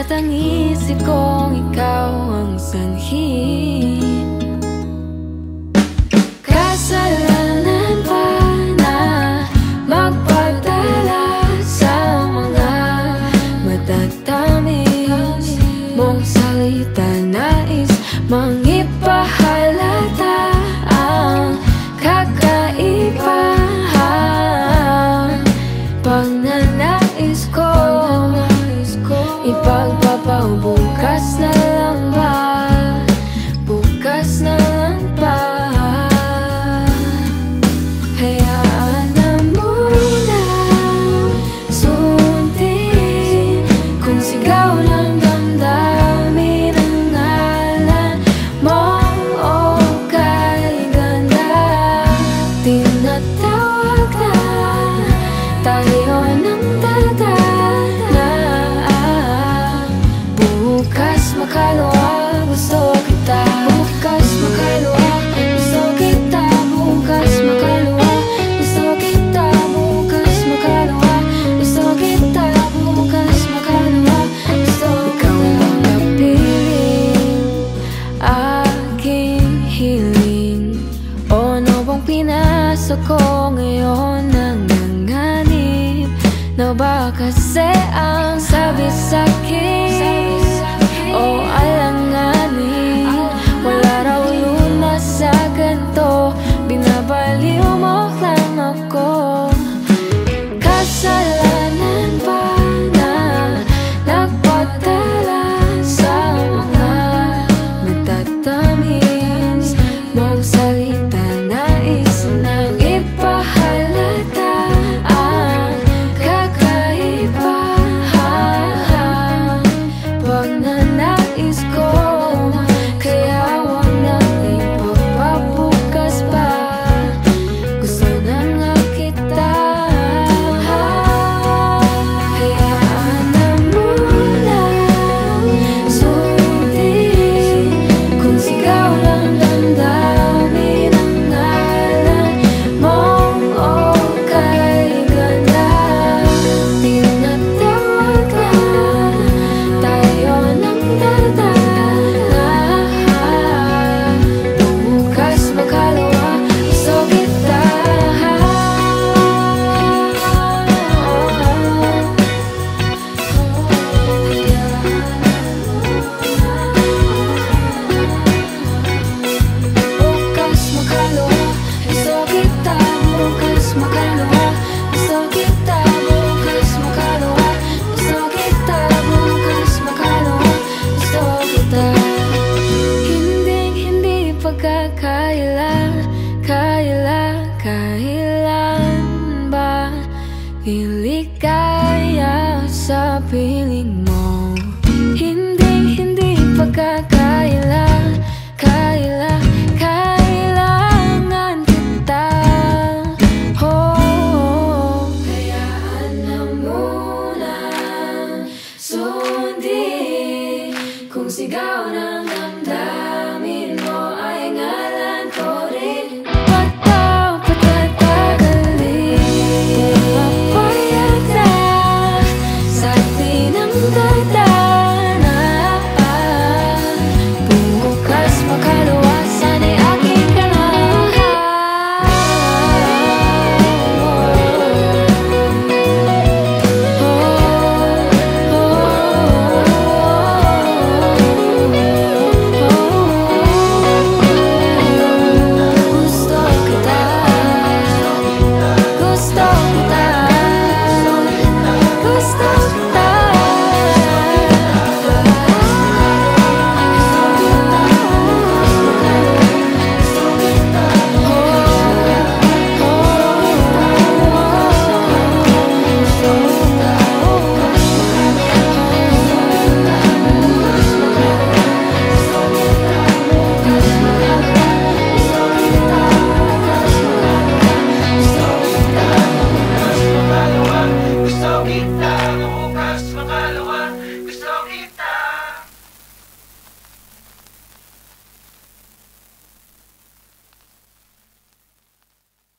Bakit ang isip kong ikaw ang sanhi. puso ko ngayon ang nanganib Na baka kasi ang sabi sa'kin sa piling mo. Hindi, hindi pagkakaila. Chicago.